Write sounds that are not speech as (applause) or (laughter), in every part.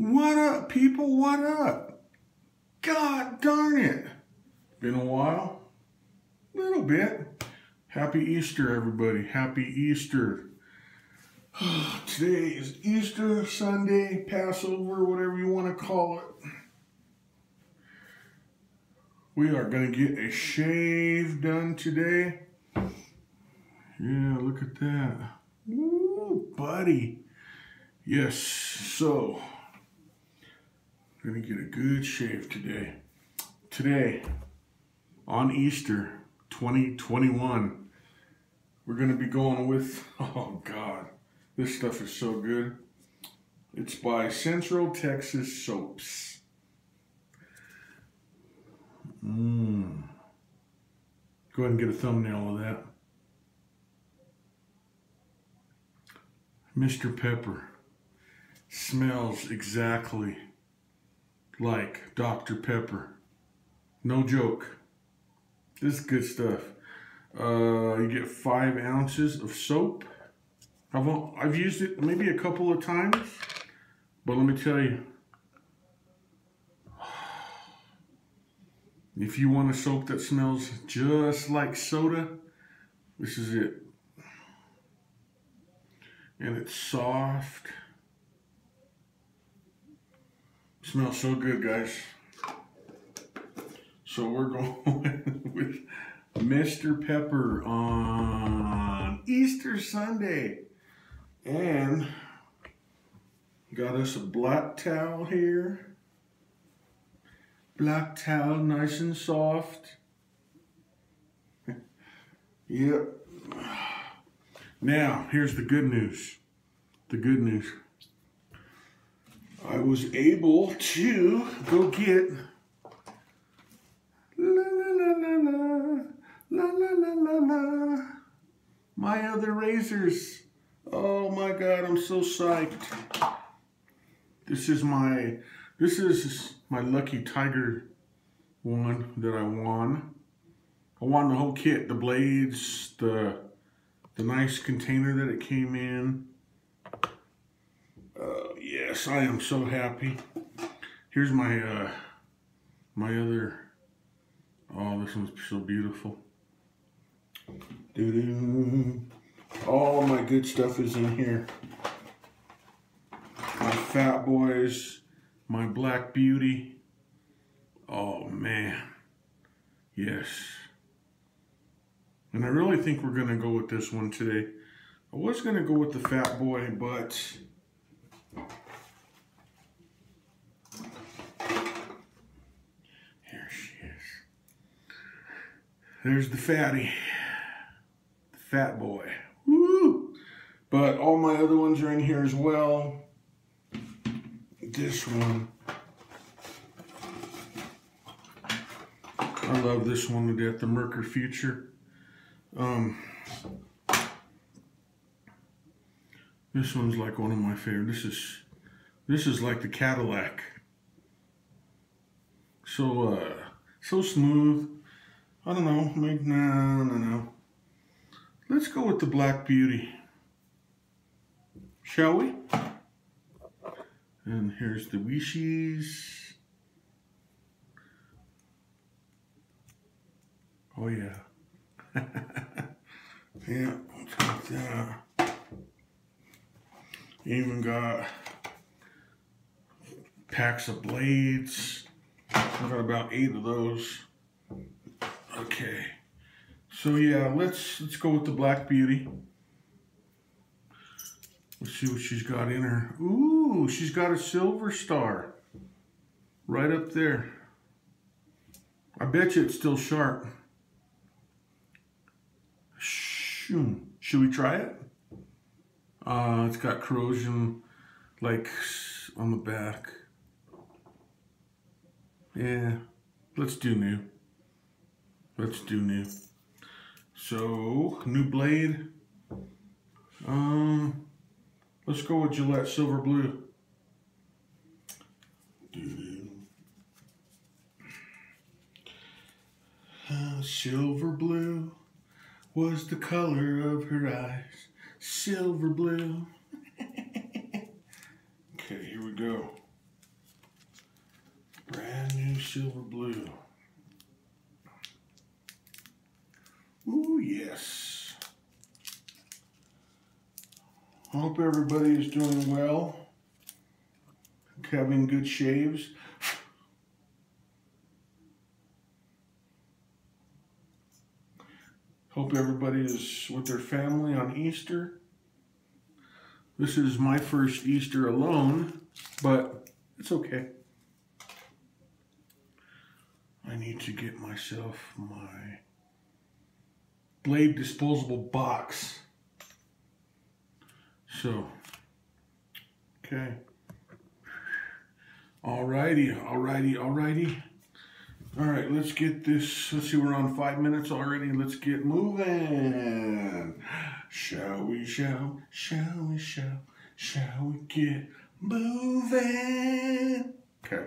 What up, people? What up? God darn it. Been a while? Little bit. Happy Easter, everybody. Happy Easter. (sighs) Today is Easter Sunday, Passover, whatever you want to call it. We are going to get a shave done today. Yeah, look at that. Ooh, buddy. Yes, so gonna get a good shave today. Today, on Easter 2021, we're gonna be going with, (laughs) oh God, this stuff is so good. It's by Central Texas Soaps. Mmm. Go ahead and get a thumbnail of that. Mr. Pepper smells exactly like Dr. Pepper. No joke. This is good stuff. Uh, you get five ounces of soap. I've, I've used it maybe a couple of times, but let me tell you, (sighs) if you want a soap that smells just like soda, this is it. And it's soft. Smells so good, guys. So we're (laughs) going with Mr. Pepper on Easter Sunday. And got us a black towel here. Black towel, nice and soft. (laughs) yep. Now, here's the good news. The good news. I was able to go get la la la la la la la la la my other razors. Oh my god, I'm so psyched. This is my this is my lucky tiger one that I won. I won the whole kit, the blades, the the nice container that it came in. Uh, yes, I am so happy. Here's my uh, my other. Oh, this one's so beautiful. Doo -doo. All my good stuff is in here. My Fat Boys, my Black Beauty. Oh man, yes. And I really think we're gonna go with this one today. I was gonna go with the Fat Boy, but here she is. There's the fatty, the Fat Boy. Woo! But all my other ones are in here as well. This one. I love this one to death, the Merkur Future. Um, this one's like one of my favorite. This is this is like the Cadillac. So uh, so smooth. I don't know. Maybe no no no. Let's go with the Black Beauty. Shall we? And here's the Wishies. Oh yeah. (laughs) yeah, take that. Even got packs of blades. I got about eight of those. Okay. So yeah, let's let's go with the Black Beauty. Let's see what she's got in her. Ooh, she's got a silver star. Right up there. I bet you it's still sharp. Should we try it? Uh, it's got corrosion like on the back. Yeah, let's do new. Let's do new. So, new blade. Um, let's go with Gillette Silver Blue. Uh, silver blue was the color of her eyes. Silver blue. (laughs) okay, here we go. Brand new silver blue. Ooh, yes. Hope everybody is doing well. Having good shaves. Hope everybody is with their family on Easter. This is my first Easter alone, but it's okay. I need to get myself my blade disposable box. So, okay. Alrighty, alrighty, alrighty. All right, let's get this. Let's see, we're on five minutes already. Let's get moving. Shall we, shall, shall we, shall, shall we get moving? Okay.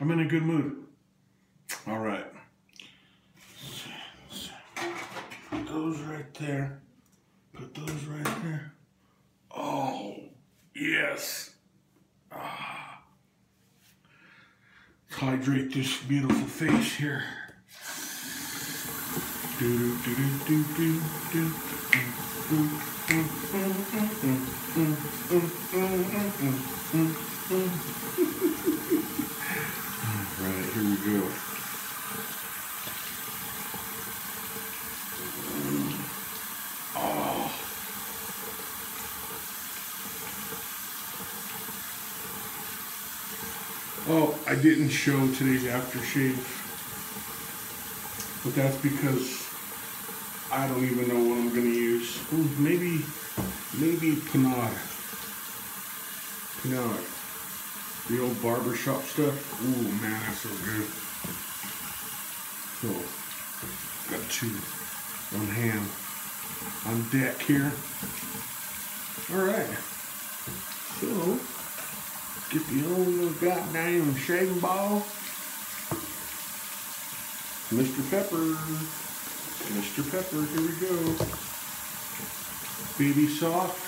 I'm in a good mood. All right. Those right there. Put those right there. Oh, yes. Ah. Hydrate this beautiful face here. Do do do do do do. (laughs) All right, here we go. Oh, I didn't show today's aftershave, but that's because I don't even know what I'm gonna use. Ooh, maybe, maybe Pinaud. Pinaud. The old barbershop stuff. Ooh, man, that's so good. So, got two on hand on deck here. All right. So, Get the old goddamn shaving ball. Mr. Pepper. Mr. Pepper, here we go. Baby soft.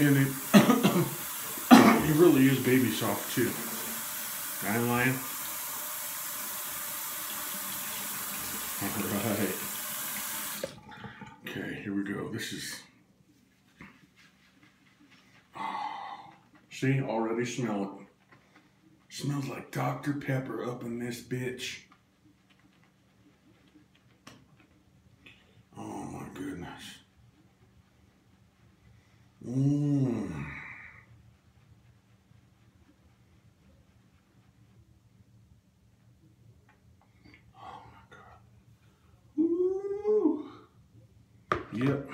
And it, (coughs) it really is baby soft too. I ain't lying. All right. Okay, here we go. This is See, already smell it. Smells like Dr. Pepper up in this bitch. Oh my goodness. Mmm. Oh my God. Ooh. Yep.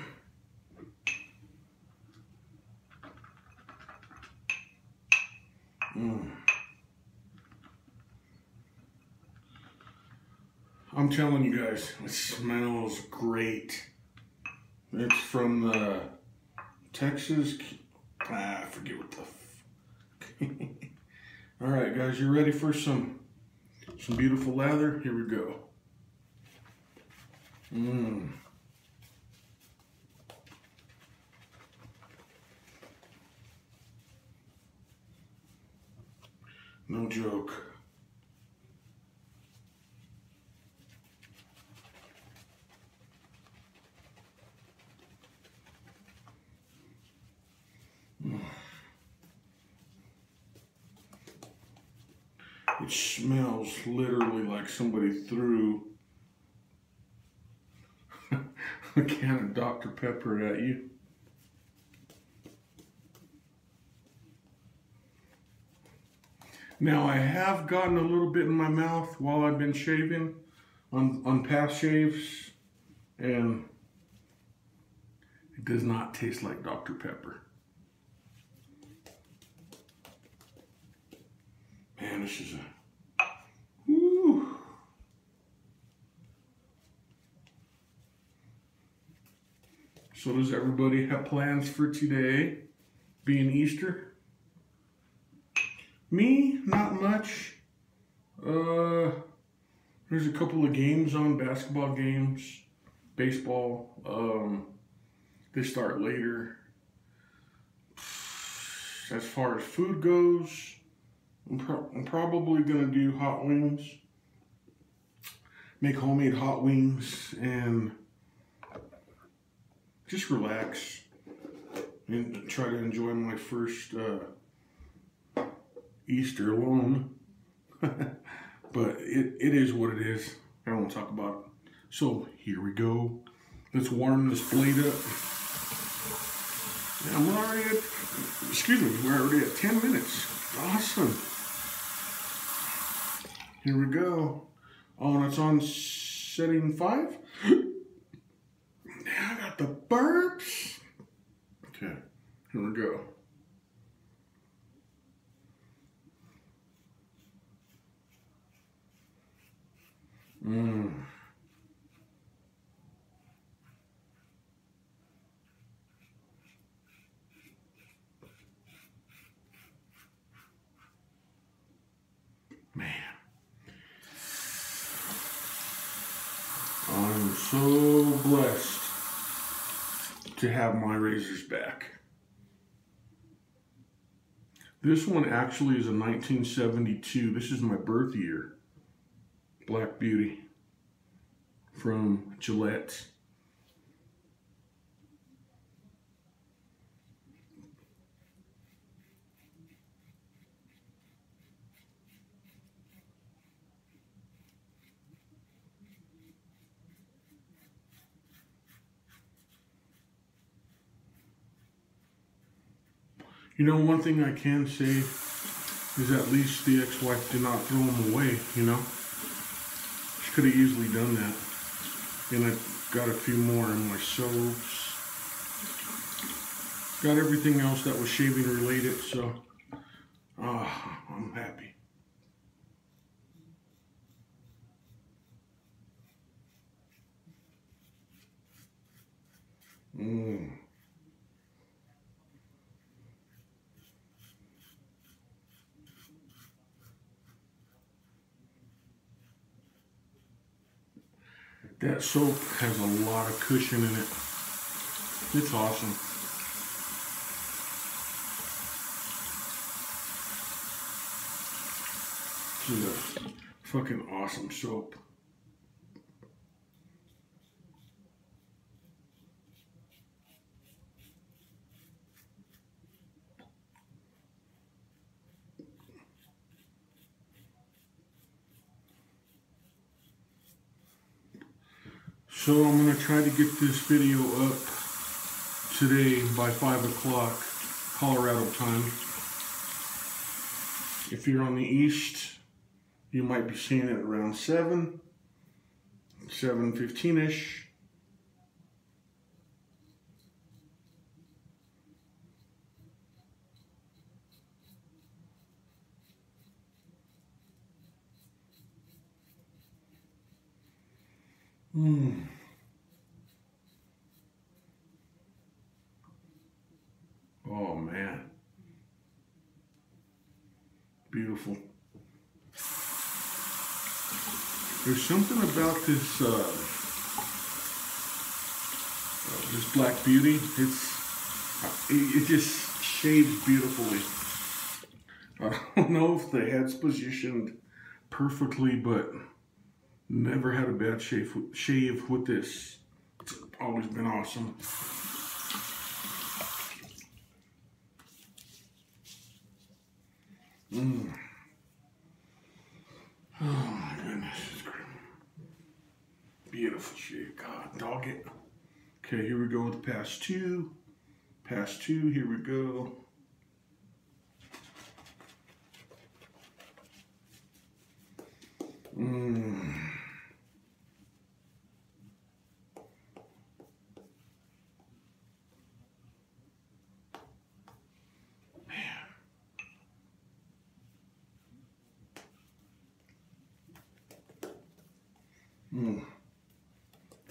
Mm. I'm telling you guys, it smells great. It's from the Texas, ah, I forget what the, (laughs) all right guys, you ready for some, some beautiful lather? Here we go. Mmm. No joke. It smells literally like somebody threw (laughs) a can of Dr. Pepper at you. Now I have gotten a little bit in my mouth while I've been shaving on, on past shaves and it does not taste like Dr. Pepper. Man, this is a, woo. So does everybody have plans for today, being Easter? Me, not much. Uh, there's a couple of games on, basketball games, baseball. Um, they start later. As far as food goes, I'm, pro I'm probably gonna do hot wings. Make homemade hot wings and just relax and try to enjoy my first uh, Easter alone. (laughs) but it, it is what it is. I don't want to talk about it. So here we go. Let's warm this plate up. Yeah, we're already at, excuse me, we're already at 10 minutes. Awesome. Here we go. Oh, and it's on setting five. Now I got the burps. Okay, here we go. Mmm. Man. I'm so blessed to have my razors back. This one actually is a 1972. This is my birth year. Black Beauty from Gillette. You know, one thing I can say is at least the ex-wife did not throw them away, you know? She could have easily done that. And I got a few more in my soaps. Got everything else that was shaving related, so ah, I'm happy. Mmm. That soap has a lot of cushion in it. It's awesome. This is a fucking awesome soap. So I'm going to try to get this video up today by 5 o'clock Colorado time. If you're on the east, you might be seeing it around 7, 7.15ish. Hmm. Oh man. Beautiful. There's something about this uh, uh, this Black Beauty. It's it, it just shaves beautifully. I don't know if the head's positioned perfectly, but Never had a bad shave, shave with this. It's always been awesome. Mm. Oh my goodness. Beautiful shave. God, dog it. Okay, here we go with pass two. Pass two, here we go. Mmm.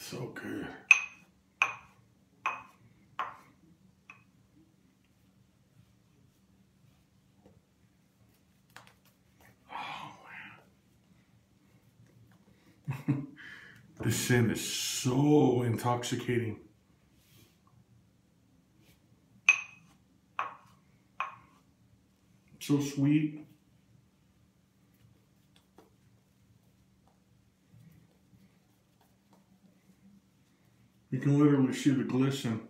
So good. Oh, man. this scent is so intoxicating. So sweet, You can literally see the glisten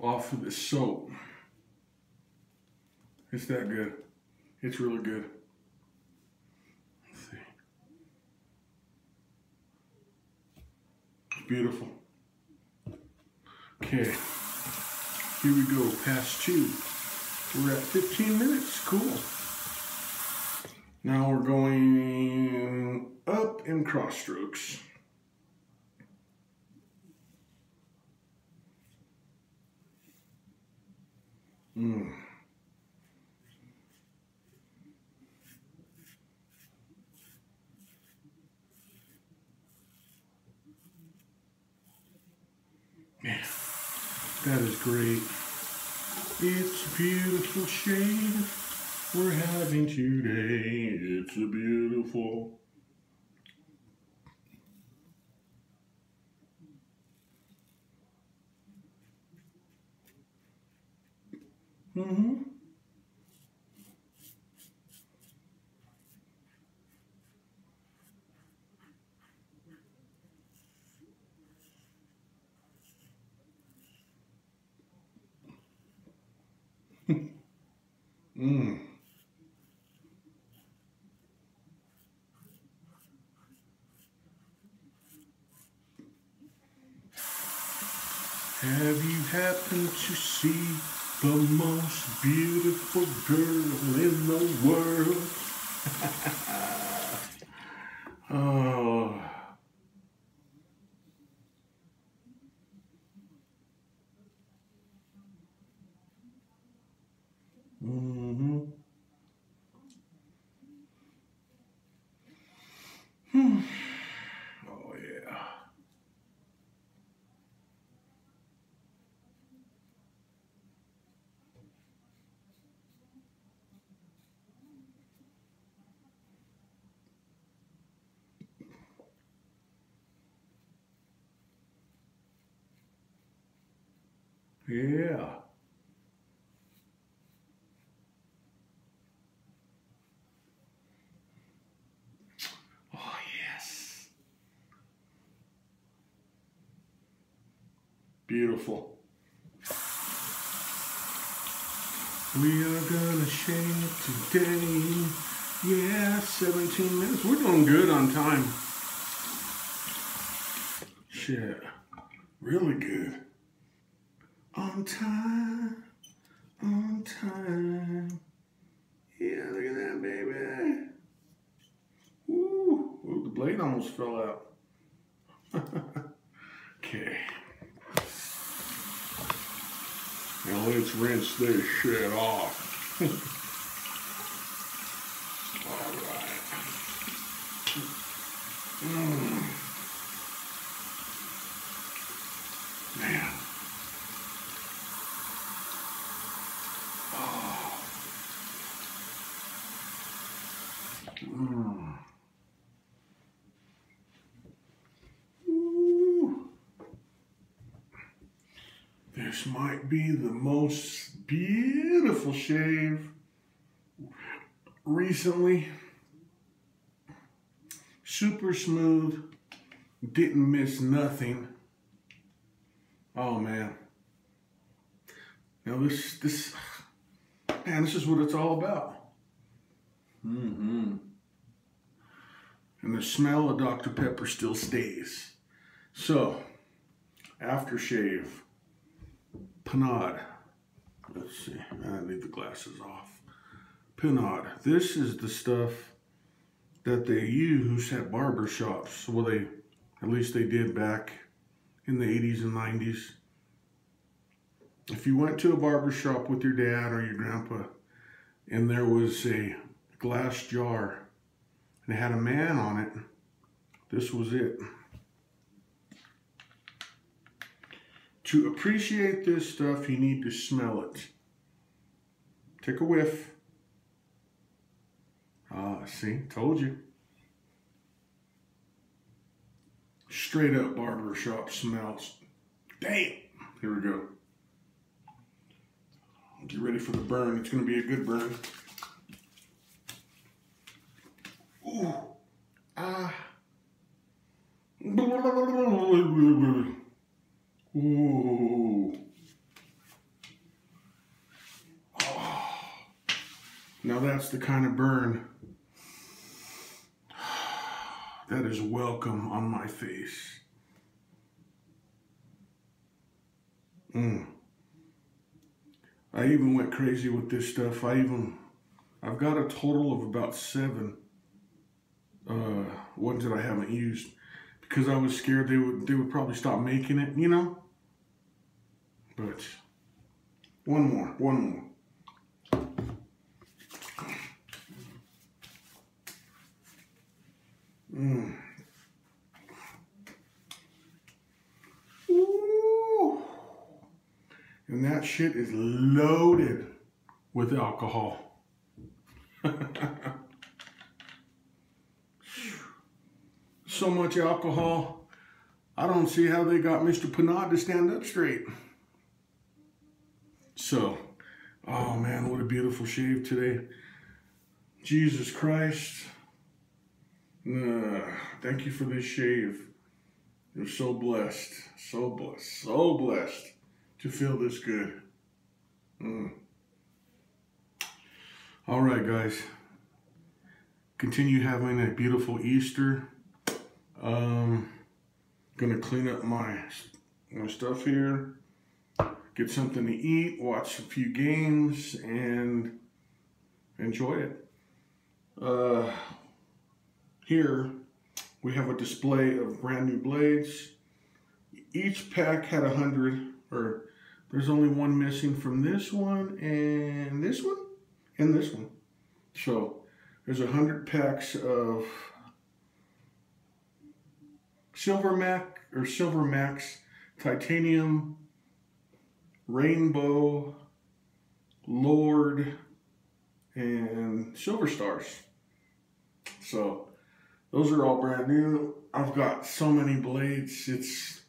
off of the soap. It's that good. It's really good. Let's see. It's beautiful. Okay. Here we go, past two. We're at 15 minutes, cool. Now we're going up in cross strokes. Mm. Yeah, that is great. It's a beautiful shade we're having today. It's a beautiful. Have you happened to see the most beautiful girl in the world? (laughs) oh. Mm-hmm. Hmm. Oh yeah. Yeah. Oh, yes. Beautiful. We are gonna shave today. Yeah, 17 minutes. We're doing good on time. Shit. Really good. On time. On time. Yeah, look at that, baby. Ooh, the blade almost fell out. (laughs) okay. Now let's rinse this shit off. (laughs) All right. Mm. Man. Oh. Mm. Ooh. This might be the most beautiful shave recently. Super smooth, didn't miss nothing. Oh man. Now this, this, man, this is what it's all about. Mm-hmm. And the smell of Dr. Pepper still stays. So, aftershave, Pinaud. Let's see, I need the glasses off. Pinaud. This is the stuff that they use at barber shops. Well, they, at least they did back in the 80s and 90s. If you went to a barber shop with your dad or your grandpa and there was a glass jar and it had a man on it, this was it. To appreciate this stuff, you need to smell it. Take a whiff. Ah, see, told you. Straight up barbershop smells. Damn. Here we go. Get ready for the burn. It's going to be a good burn. Ooh. Ah. Ooh. Oh. Now that's the kind of burn that is welcome on my face. Mm. I even went crazy with this stuff. I even, I've got a total of about seven uh, ones that I haven't used because I was scared they would they would probably stop making it, you know. But one more, one more. Mm. Ooh. And that shit is loaded with alcohol. (laughs) so much alcohol. I don't see how they got Mr. Panat to stand up straight. So, oh man, what a beautiful shave today. Jesus Christ. Uh, thank you for this shave. You're so blessed, so blessed, so blessed to feel this good. Mm. All right, guys. Continue having a beautiful Easter. Um, gonna clean up my my stuff here, get something to eat, watch a few games, and enjoy it. Uh, here we have a display of brand new blades. Each pack had a hundred, or there's only one missing from this one and this one and this one. So there's a hundred packs of Silver Mac or Silver Max Titanium Rainbow Lord and Silver Stars. So those are all brand new. I've got so many blades. It's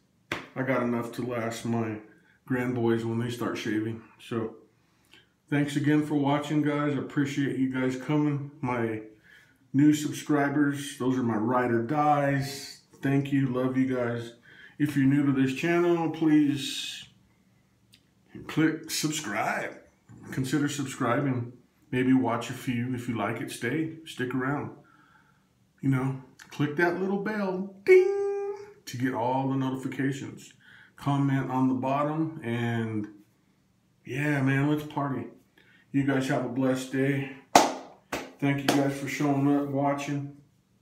I got enough to last my grand boys when they start shaving. So thanks again for watching, guys. I appreciate you guys coming. My new subscribers, those are my ride or dies. Thank you. Love you guys. If you're new to this channel, please click subscribe. Consider subscribing. Maybe watch a few. If you like it, stay. Stick around you know, click that little bell, ding, to get all the notifications. Comment on the bottom, and yeah, man, let's party. You guys have a blessed day. Thank you guys for showing up, watching.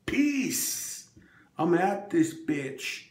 Peace. I'm at this bitch.